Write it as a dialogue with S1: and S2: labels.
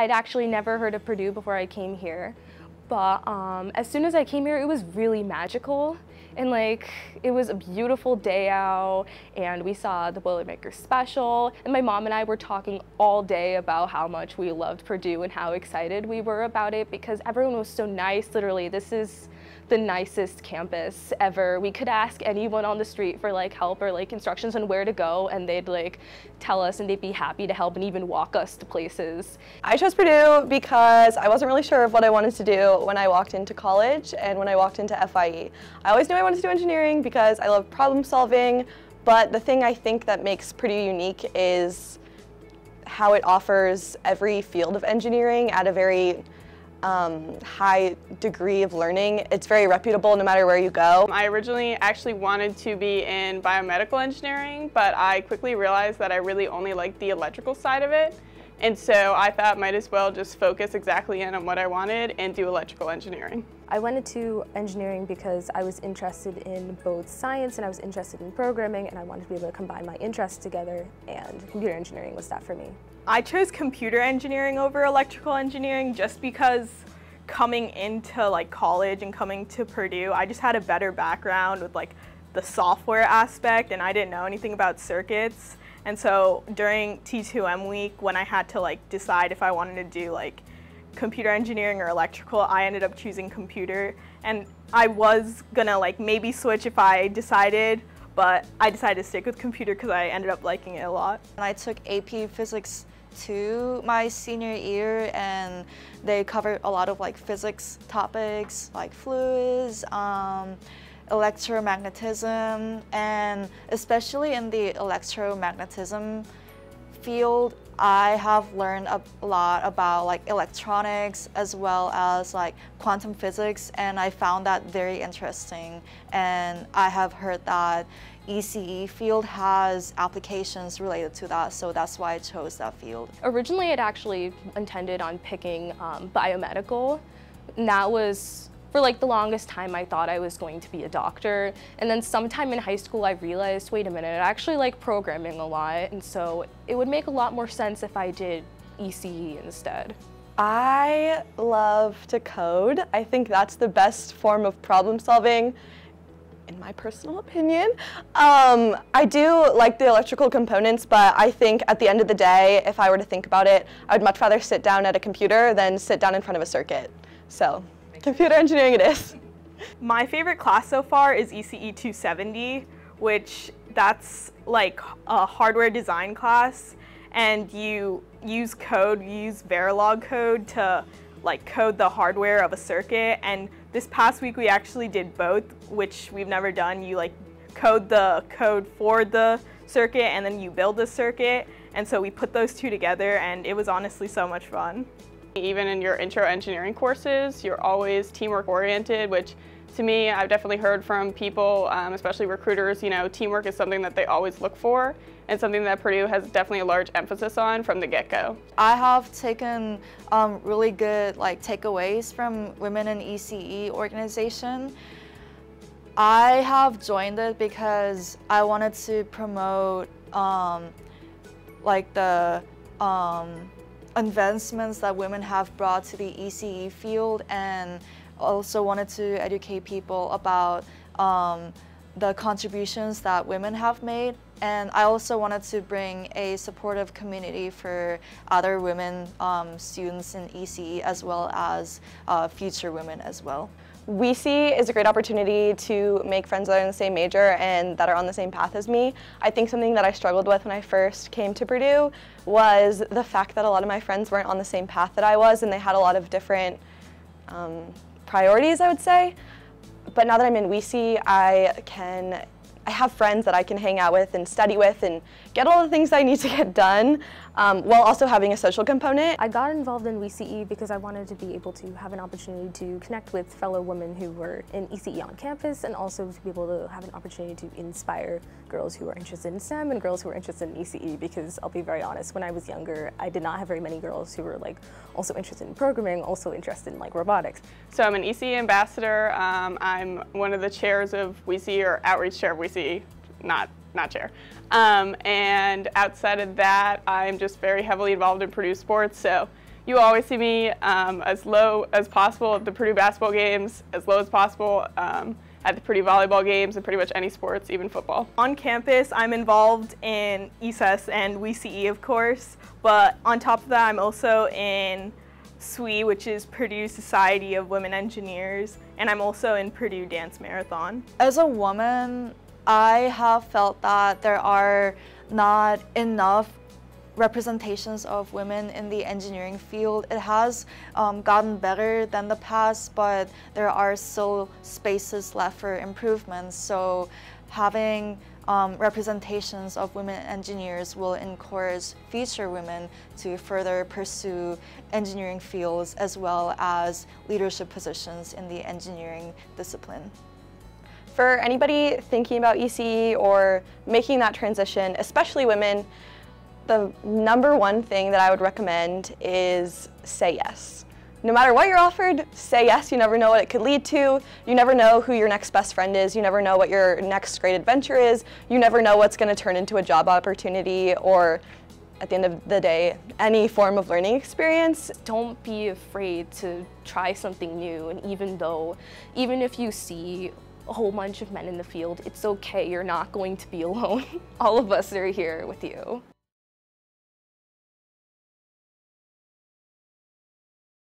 S1: I'd actually never heard of Purdue before I came here. But um, as soon as I came here, it was really magical. And like, it was a beautiful day out and we saw the Boilermaker special. And my mom and I were talking all day about how much we loved Purdue and how excited we were about it because everyone was so nice. Literally, this is the nicest campus ever. We could ask anyone on the street for like help or like instructions on where to go and they'd like tell us and they'd be happy to help and even walk us to places.
S2: I chose Purdue because I wasn't really sure of what I wanted to do when I walked into college and when I walked into FYE. I always knew I wanted to do engineering because I love problem solving, but the thing I think that makes Purdue unique is how it offers every field of engineering at a very um, high degree of learning. It's very reputable no matter where you go.
S3: I originally actually wanted to be in biomedical engineering, but I quickly realized that I really only liked the electrical side of it. And so I thought might as well just focus exactly in on what I wanted and do electrical engineering.
S4: I went into engineering because I was interested in both science and I was interested in programming and I wanted to be able to combine my interests together and computer engineering was that for me.
S5: I chose computer engineering over electrical engineering just because coming into like college and coming to Purdue, I just had a better background with like the software aspect and I didn't know anything about circuits. And so during T2M week, when I had to like decide if I wanted to do like computer engineering or electrical, I ended up choosing computer. And I was gonna like maybe switch if I decided, but I decided to stick with computer because I ended up liking it a lot.
S6: And I took AP Physics 2 my senior year and they covered a lot of like physics topics like fluids, um, electromagnetism, and especially in the electromagnetism field, I have learned a lot about like electronics as well as like quantum physics and I found that very interesting and I have heard that ECE field has applications related to that so that's why I chose that field.
S1: Originally I'd actually intended on picking um, biomedical and that was for like the longest time I thought I was going to be a doctor and then sometime in high school I realized wait a minute I actually like programming a lot and so it would make a lot more sense if I did ECE instead.
S2: I love to code. I think that's the best form of problem solving in my personal opinion. Um, I do like the electrical components, but I think at the end of the day, if I were to think about it, I would much rather sit down at a computer than sit down in front of a circuit. So. Computer engineering it is.
S5: My favorite class so far is ECE 270, which that's like a hardware design class and you use code, you use Verilog code to like code the hardware of a circuit and this past week we actually did both, which we've never done. You like code the code for the circuit and then you build the circuit and so we put those two together and it was honestly so much fun.
S3: Even in your intro engineering courses, you're always teamwork oriented, which to me, I've definitely heard from people, um, especially recruiters, you know, teamwork is something that they always look for and something that Purdue has definitely a large emphasis on from the get-go.
S6: I have taken um, really good like takeaways from Women in ECE organization. I have joined it because I wanted to promote um, like the um, advancements that women have brought to the ECE field and also wanted to educate people about um, the contributions that women have made. And I also wanted to bring a supportive community for other women um, students in ECE as well as uh, future women as well.
S2: WECE is a great opportunity to make friends that are in the same major and that are on the same path as me. I think something that I struggled with when I first came to Purdue was the fact that a lot of my friends weren't on the same path that I was and they had a lot of different um, priorities, I would say. But now that I'm in WECE, I can I have friends that I can hang out with and study with and get all the things I need to get done um, while also having a social component.
S4: I got involved in WECE because I wanted to be able to have an opportunity to connect with fellow women who were in ECE on campus and also to be able to have an opportunity to inspire girls who are interested in STEM and girls who are interested in ECE because I'll be very honest, when I was younger, I did not have very many girls who were like also interested in programming, also interested in like robotics.
S3: So I'm an ECE ambassador. Um, I'm one of the chairs of WECE or outreach chair of WECE, not not chair. Um, and outside of that, I'm just very heavily involved in Purdue sports. So you always see me um, as low as possible at the Purdue basketball games, as low as possible um, at the Purdue volleyball games, and pretty much any sports, even football.
S5: On campus, I'm involved in ESES and WECE, of course, but on top of that, I'm also in SWE, which is Purdue Society of Women Engineers, and I'm also in Purdue Dance Marathon.
S6: As a woman, I have felt that there are not enough representations of women in the engineering field. It has um, gotten better than the past, but there are still spaces left for improvements. So having um, representations of women engineers will encourage future women to further pursue engineering fields as well as leadership positions in the engineering discipline.
S2: For anybody thinking about ECE or making that transition, especially women, the number one thing that I would recommend is say yes. No matter what you're offered, say yes. You never know what it could lead to. You never know who your next best friend is. You never know what your next great adventure is. You never know what's going to turn into a job opportunity or at the end of the day, any form of learning experience.
S1: Don't be afraid to try something new and even though, even if you see a whole bunch of men in the field, it's okay, you're not going to be alone. All of us are here with you.